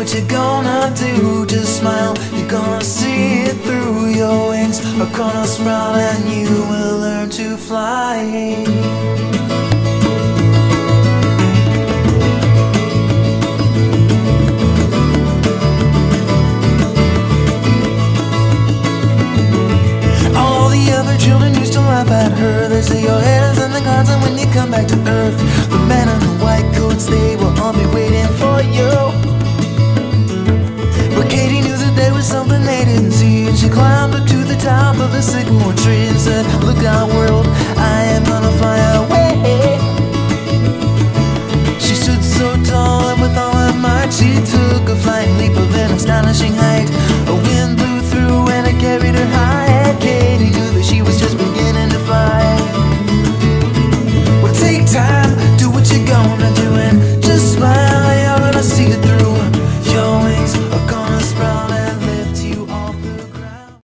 what you're gonna do? Just smile, you're gonna see it through. Your wings are gonna sprout and you will learn to fly. All the other children used to laugh at her. They say your head is in the clouds, and when you come back to earth, She climbed up to the top of a sycamore tree and said, Look out, world, I am gonna fly away. She stood so tall and with all her might, she took a flying leap of an astonishing height.